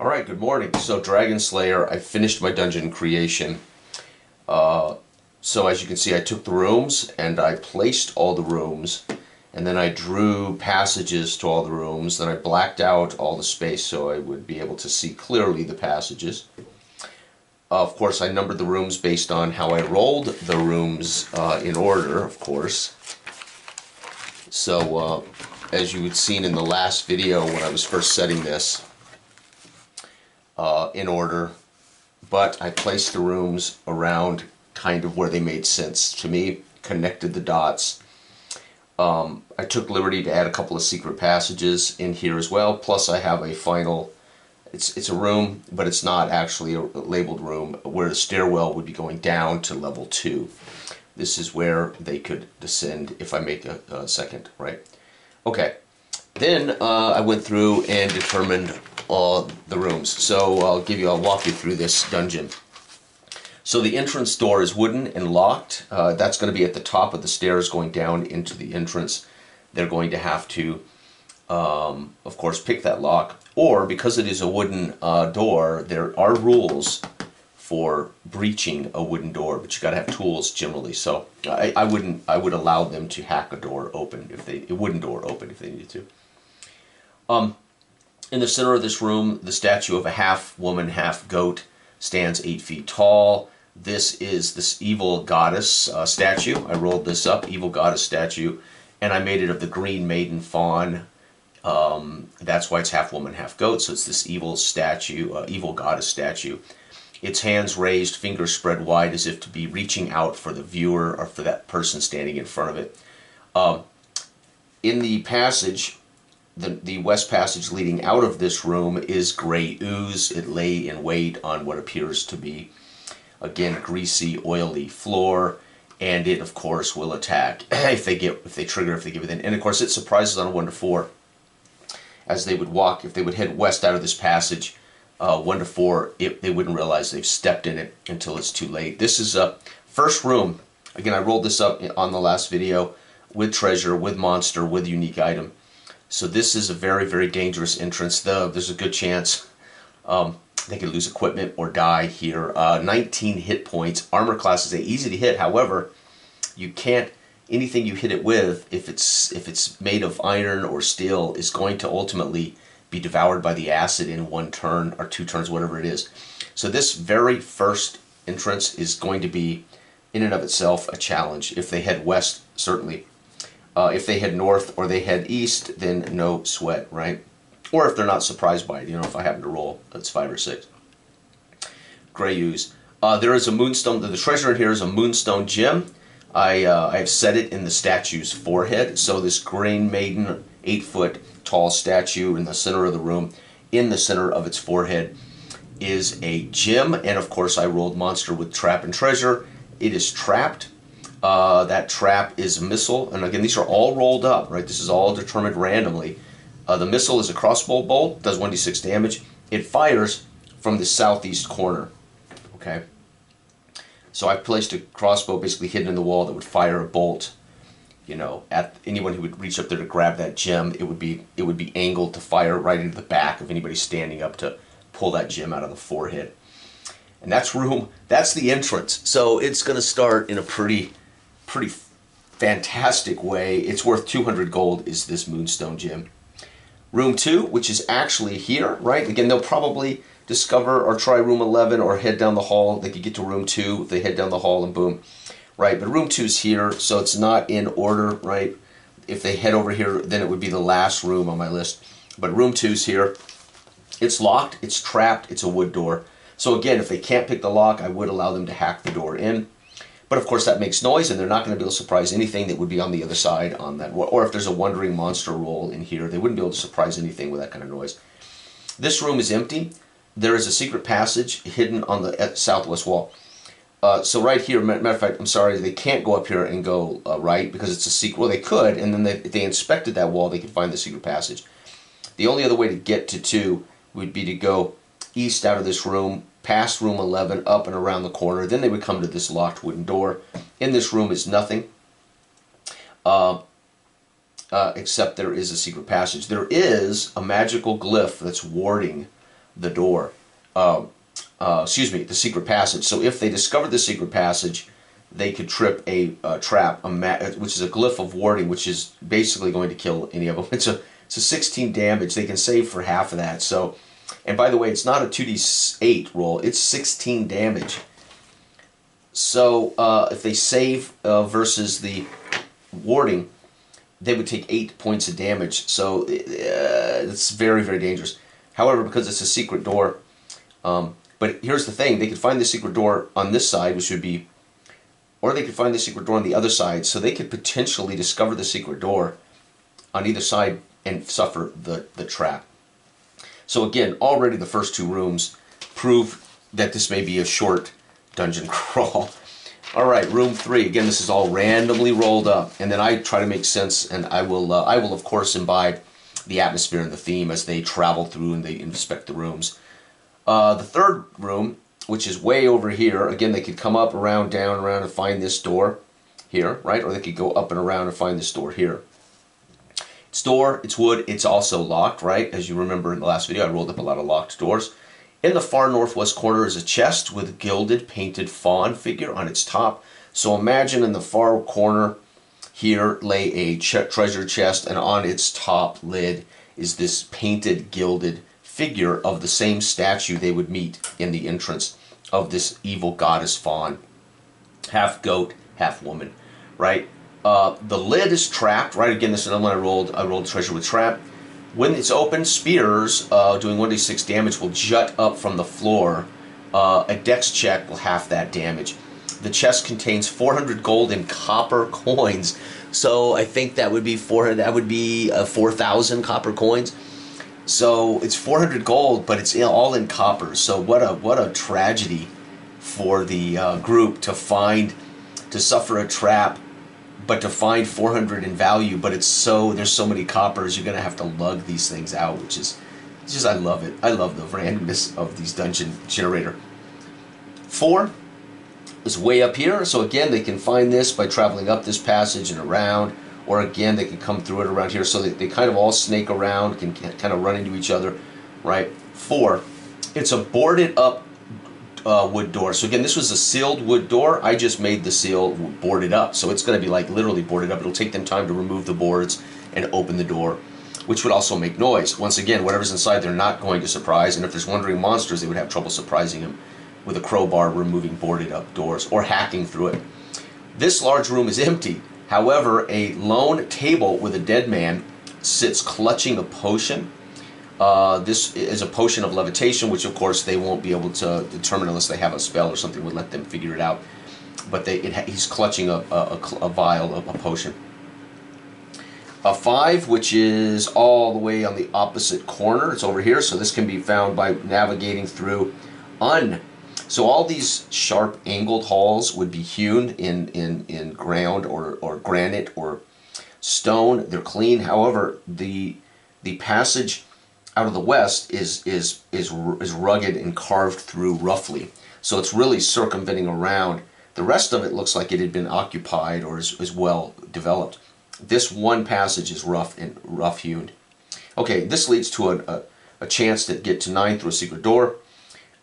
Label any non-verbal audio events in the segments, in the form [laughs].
Alright, good morning. So Dragonslayer, I finished my dungeon creation. Uh, so as you can see, I took the rooms and I placed all the rooms and then I drew passages to all the rooms. Then I blacked out all the space so I would be able to see clearly the passages. Uh, of course, I numbered the rooms based on how I rolled the rooms uh, in order, of course. So, uh, as you had seen in the last video when I was first setting this, uh, in order, but I placed the rooms around kind of where they made sense to me, connected the dots. Um, I took liberty to add a couple of secret passages in here as well, plus I have a final, it's, it's a room, but it's not actually a labeled room, where the stairwell would be going down to level 2. This is where they could descend if I make a, a second, right? Okay, then uh, I went through and determined uh, the rooms. So I'll give you, I'll walk you through this dungeon. So the entrance door is wooden and locked. Uh, that's going to be at the top of the stairs going down into the entrance. They're going to have to, um, of course, pick that lock. Or because it is a wooden uh, door, there are rules for breaching a wooden door, but you got to have tools generally. So I, I, wouldn't, I would allow them to hack a door open if they, a wooden door open if they needed to. Um, in the center of this room, the statue of a half woman, half goat stands eight feet tall. This is this evil goddess uh, statue. I rolled this up, evil goddess statue, and I made it of the green maiden faun. Um, that's why it's half woman, half goat. So it's this evil statue, uh, evil goddess statue. Its hands raised, fingers spread wide as if to be reaching out for the viewer or for that person standing in front of it. Um, in the passage, the, the west passage leading out of this room is gray ooze. It lay in wait on what appears to be, again, greasy, oily floor. And it, of course, will attack [clears throat] if they get if they trigger, if they give it in. And of course, it surprises on a one to four. As they would walk, if they would head west out of this passage, uh, one to four, it, they wouldn't realize they've stepped in it until it's too late. This is a first room. Again, I rolled this up on the last video with treasure, with monster, with unique item. So this is a very, very dangerous entrance, though there's a good chance um, they could lose equipment or die here. Uh, 19 hit points. Armor class is easy to hit, however, you can't, anything you hit it with, if it's, if it's made of iron or steel, is going to ultimately be devoured by the acid in one turn or two turns, whatever it is. So this very first entrance is going to be, in and of itself, a challenge. If they head west, certainly uh, if they head north or they head east, then no sweat, right? Or if they're not surprised by it, you know, if I happen to roll, that's five or six. Gray ooze. Uh, there is a moonstone, the treasure in here is a moonstone gem. I, uh, I have set it in the statue's forehead. So this green maiden, eight foot tall statue in the center of the room, in the center of its forehead, is a gem. And of course, I rolled monster with trap and treasure. It is trapped uh, that trap is a missile, and again, these are all rolled up, right? This is all determined randomly. Uh, the missile is a crossbow bolt, does 1d6 damage. It fires from the southeast corner, okay? So I've placed a crossbow basically hidden in the wall that would fire a bolt, you know, at anyone who would reach up there to grab that gem. It would be it would be angled to fire right into the back of anybody standing up to pull that gem out of the forehead. And that's room, that's the entrance. So it's going to start in a pretty pretty fantastic way. It's worth 200 gold is this Moonstone Gem. Room 2, which is actually here, right? Again, they'll probably discover or try room 11 or head down the hall. They could get to room 2. They head down the hall and boom. Right, but room 2 is here, so it's not in order, right? If they head over here, then it would be the last room on my list. But room 2 is here. It's locked, it's trapped, it's a wood door. So again, if they can't pick the lock, I would allow them to hack the door in. But of course, that makes noise, and they're not going to be able to surprise anything that would be on the other side on that. Or if there's a wandering monster roll in here, they wouldn't be able to surprise anything with that kind of noise. This room is empty. There is a secret passage hidden on the southwest wall. Uh, so right here, matter of fact, I'm sorry, they can't go up here and go uh, right because it's a secret. Well, they could, and then they, if they inspected that wall, they could find the secret passage. The only other way to get to two would be to go east out of this room, past room 11, up and around the corner. Then they would come to this locked wooden door. In this room is nothing, uh, uh, except there is a secret passage. There is a magical glyph that's warding the door. Uh, uh, excuse me, the secret passage. So if they discover the secret passage, they could trip a, a trap, a which is a glyph of warding, which is basically going to kill any of them. [laughs] It's a it's a 16 damage. They can save for half of that. So, and by the way, it's not a 2d8 roll. It's 16 damage. So uh, if they save uh, versus the warding, they would take eight points of damage. So uh, it's very very dangerous. However, because it's a secret door, um, but here's the thing: they could find the secret door on this side, which would be, or they could find the secret door on the other side. So they could potentially discover the secret door on either side and suffer the the trap. So again, already the first two rooms prove that this may be a short dungeon [laughs] crawl. All right, room three. Again, this is all randomly rolled up, and then I try to make sense, and I will, uh, I will of course imbibe the atmosphere and the theme as they travel through and they inspect the rooms. Uh, the third room, which is way over here, again, they could come up, around, down, around, and find this door here, right? Or they could go up and around and find this door here. Door, it's wood, it's also locked, right? As you remember in the last video, I rolled up a lot of locked doors. In the far northwest corner is a chest with a gilded painted faun figure on its top. So imagine in the far corner here lay a treasure chest and on its top lid is this painted gilded figure of the same statue they would meet in the entrance of this evil goddess faun. Half goat, half woman, right? Uh, the lid is trapped, right? Again, this is another one I rolled. I rolled treasure with trap. When it's open, spears uh, doing 1d6 damage will jut up from the floor. Uh, a dex check will half that damage. The chest contains 400 gold and copper [laughs] coins. So I think that would be four. That would be uh, 4,000 copper coins. So it's 400 gold, but it's all in copper. So what a what a tragedy for the uh, group to find to suffer a trap but to find 400 in value, but it's so there's so many coppers, you're gonna have to lug these things out, which is just I love it. I love the randomness of these dungeon generator. Four is way up here, so again they can find this by traveling up this passage and around, or again they can come through it around here, so they, they kind of all snake around, can kind of run into each other, right? Four, it's a boarded up uh, wood door. So again, this was a sealed wood door. I just made the seal boarded up. So it's going to be like literally boarded up. It'll take them time to remove the boards and open the door, which would also make noise. Once again, whatever's inside, they're not going to surprise. And if there's wandering monsters, they would have trouble surprising them with a crowbar removing boarded up doors or hacking through it. This large room is empty. However, a lone table with a dead man sits clutching a potion uh, this is a potion of levitation, which of course they won't be able to determine unless they have a spell or something would let them figure it out. But they, it, he's clutching a, a, a vial of a potion. A five, which is all the way on the opposite corner. It's over here, so this can be found by navigating through un. So all these sharp angled halls would be hewn in, in, in ground or, or granite or stone. They're clean. However, the, the passage out of the west is is is is rugged and carved through roughly. So it's really circumventing around. The rest of it looks like it had been occupied or is, is well developed. This one passage is rough and rough hewn. Okay, this leads to a, a, a chance to get to nine through a secret door,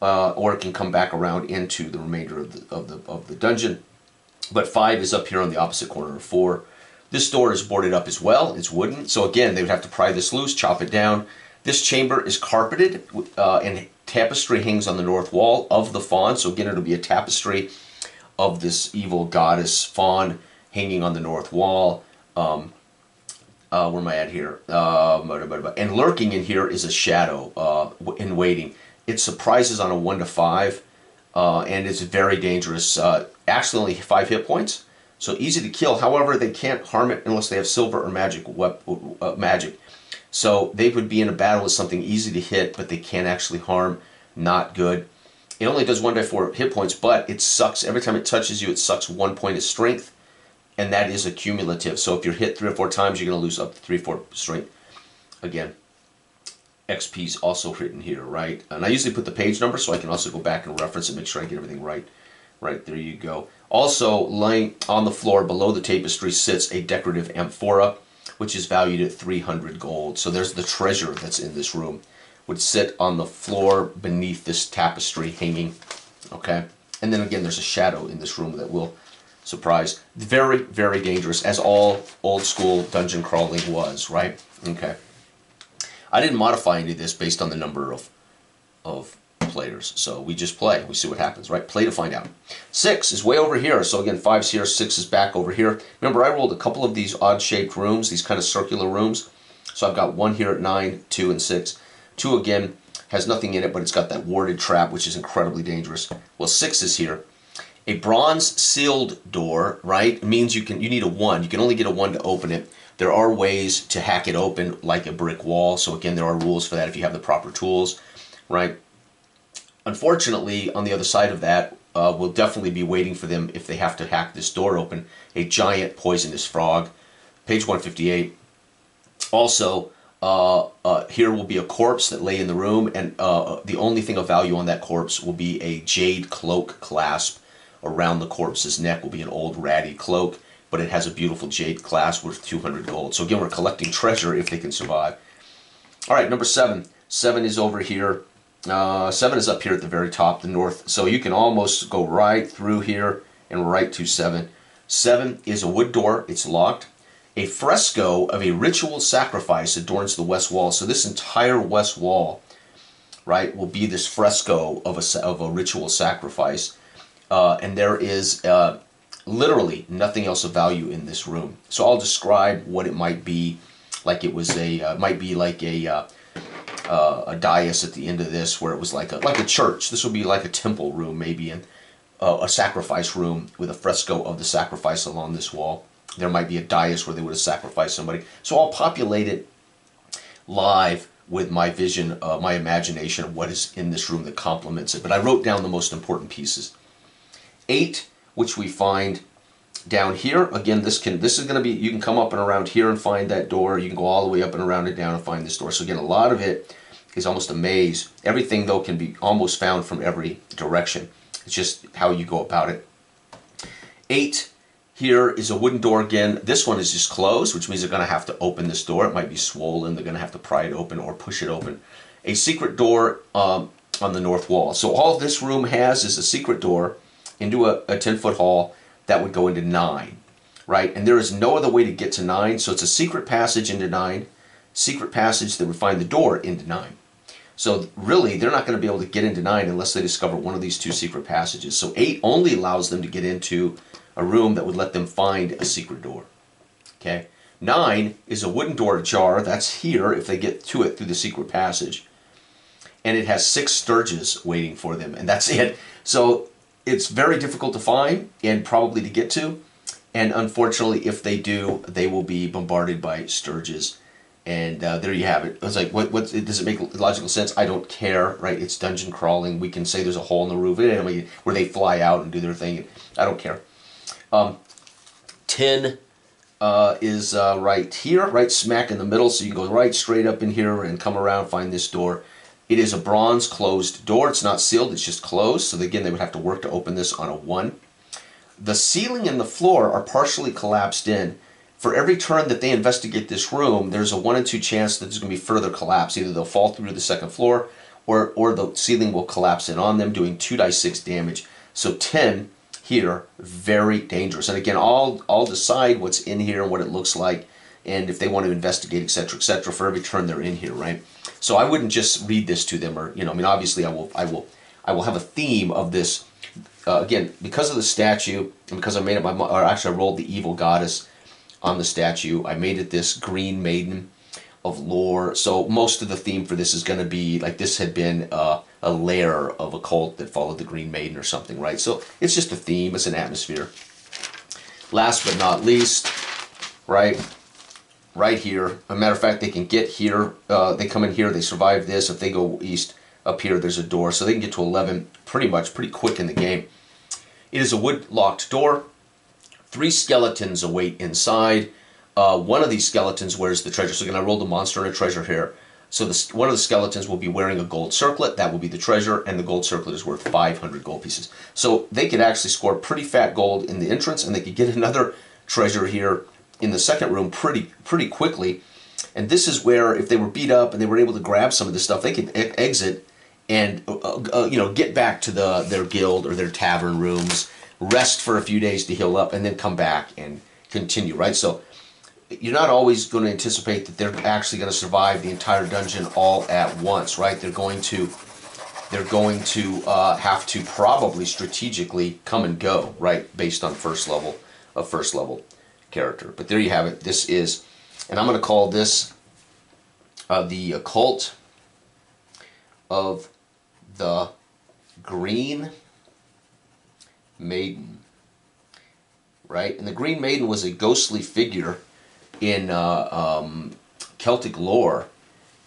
uh, or it can come back around into the remainder of the, of the of the dungeon. But five is up here on the opposite corner of four. This door is boarded up as well. It's wooden. So again, they would have to pry this loose, chop it down, this chamber is carpeted uh, and tapestry hangs on the north wall of the faun. So again, it'll be a tapestry of this evil goddess faun hanging on the north wall. Um, uh, where am I at here? Uh, and lurking in here is a shadow uh, in waiting. It surprises on a 1 to 5, uh, and it's very dangerous. Uh, actually, only 5 hit points, so easy to kill. However, they can't harm it unless they have silver or magic. Uh, magic. So they would be in a battle with something easy to hit, but they can't actually harm. Not good. It only does 1 by 4 hit points, but it sucks. Every time it touches you, it sucks 1 point of strength, and that is accumulative. So if you're hit 3 or 4 times, you're going to lose up to 3 or 4 strength. Again, XP is also written here, right? And I usually put the page number so I can also go back and reference it, make sure I get everything right. Right, there you go. Also, lying on the floor below the tapestry sits a decorative amphora which is valued at 300 gold. So there's the treasure that's in this room. would sit on the floor beneath this tapestry hanging. Okay, and then again, there's a shadow in this room that will surprise. Very, very dangerous, as all old school dungeon crawling was, right? Okay. I didn't modify any of this based on the number of of players. So we just play. We see what happens, right? Play to find out. Six is way over here. So again, five's here, six is back over here. Remember, I rolled a couple of these odd-shaped rooms, these kind of circular rooms. So I've got one here at nine, two, and six. Two, again, has nothing in it, but it's got that warded trap, which is incredibly dangerous. Well, six is here. A bronze sealed door, right, means you can you need a one. You can only get a one to open it. There are ways to hack it open like a brick wall. So again, there are rules for that if you have the proper tools, right? Unfortunately, on the other side of that, uh, we'll definitely be waiting for them if they have to hack this door open. A giant poisonous frog. Page 158. Also, uh, uh, here will be a corpse that lay in the room, and uh, the only thing of value on that corpse will be a jade cloak clasp. Around the corpse's neck will be an old ratty cloak, but it has a beautiful jade clasp worth 200 gold. So again, we're collecting treasure if they can survive. All right, number seven. Seven is over here. Uh, seven is up here at the very top, the north. So you can almost go right through here and right to seven. Seven is a wood door. It's locked. A fresco of a ritual sacrifice adorns the west wall. So this entire west wall, right, will be this fresco of a, of a ritual sacrifice. Uh, and there is uh, literally nothing else of value in this room. So I'll describe what it might be. Like it was a, uh, might be like a uh, a dais at the end of this where it was like a like a church. This would be like a temple room maybe, and uh, a sacrifice room with a fresco of the sacrifice along this wall. There might be a dais where they would have sacrificed somebody. So I'll populate it live with my vision, uh, my imagination of what is in this room that complements it. But I wrote down the most important pieces. Eight, which we find down here. Again, this can this is going to be you can come up and around here and find that door. You can go all the way up and around and down and find this door. So again, a lot of it is almost a maze. Everything though can be almost found from every direction. It's just how you go about it. Eight here is a wooden door again. This one is just closed, which means they're going to have to open this door. It might be swollen. They're going to have to pry it open or push it open. A secret door um, on the north wall. So all this room has is a secret door into a, a 10 foot hall that would go into 9, right? And there is no other way to get to 9, so it's a secret passage into 9, secret passage that would find the door into 9. So really, they're not going to be able to get into 9 unless they discover one of these two secret passages. So 8 only allows them to get into a room that would let them find a secret door. Okay? 9 is a wooden door ajar. That's here if they get to it through the secret passage. And it has six stirges waiting for them, and that's [laughs] it. So it's very difficult to find and probably to get to. And unfortunately, if they do, they will be bombarded by stirges. And uh, there you have it. It's like, what, what does it make logical sense? I don't care, right? It's dungeon crawling. We can say there's a hole in the roof anyway, where they fly out and do their thing. I don't care. Um, 10 uh, is uh, right here, right smack in the middle. So you can go right straight up in here and come around, find this door. It is a bronze closed door. It's not sealed, it's just closed. So again, they would have to work to open this on a 1. The ceiling and the floor are partially collapsed in. For every turn that they investigate this room, there's a 1 in 2 chance that there's going to be further collapse. Either they'll fall through to the second floor or, or the ceiling will collapse in on them, doing 2 die 6 damage. So 10 here, very dangerous. And again, I'll, I'll decide what's in here and what it looks like and if they want to investigate, et cetera, et cetera, for every turn they're in here, right? So I wouldn't just read this to them, or you know, I mean, obviously, I will, I will, I will have a theme of this. Uh, again, because of the statue, and because I made it my, or actually, I rolled the evil goddess on the statue. I made it this green maiden of lore. So most of the theme for this is going to be like this had been uh, a lair of a cult that followed the Green Maiden or something, right? So it's just a theme. It's an atmosphere. Last but not least, right? Right here. a matter of fact, they can get here. Uh, they come in here, they survive this. If they go east, up here, there's a door. So they can get to 11 pretty much, pretty quick in the game. It is a wood-locked door. Three skeletons await inside. Uh, one of these skeletons wears the treasure. So again, I rolled a monster and a treasure here. So one of the skeletons will be wearing a gold circlet. That will be the treasure, and the gold circlet is worth 500 gold pieces. So they could actually score pretty fat gold in the entrance, and they could get [laughs] another treasure here in the second room pretty pretty quickly. And this is where, if they were beat up and they were able to grab some of this stuff, they could e- exit and uh, uh, you know get back to the their guild or their tavern rooms, rest for a few days to heal up, and then come back and continue. Right. So you're not always going to anticipate that they're actually going to survive the entire dungeon all at once. Right. They're going to they're going to uh, have to probably strategically come and go. Right. Based on first level of first level character. But there you have it. This is, and I'm going to call this uh, the occult of the Green Maiden. Right? And the Green Maiden was a ghostly figure in uh, um, Celtic lore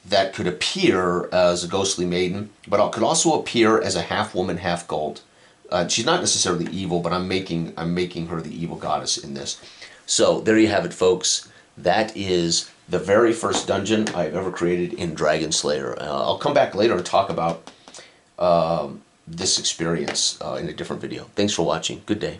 that could appear as a ghostly maiden, but could also appear as a half woman, half gold. Uh, she's not necessarily evil, but I'm making I'm making her the evil goddess in this. So there you have it, folks. That is the very first dungeon I've ever created in Dragonslayer. Uh, I'll come back later and talk about um, this experience uh, in a different video. Thanks for watching. Good day.